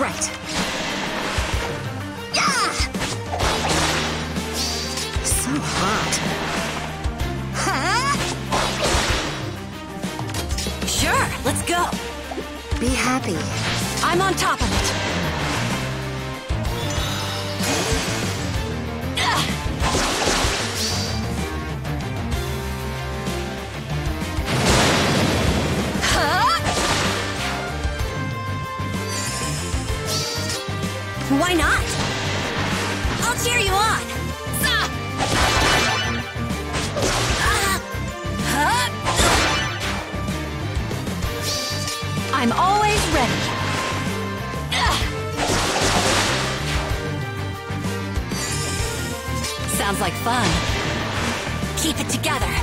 Right. Yeah! So hot. Huh? Sure, let's go. Be happy. I'm on top of it. Why not? I'll cheer you on. I'm always ready. Sounds like fun. Keep it together.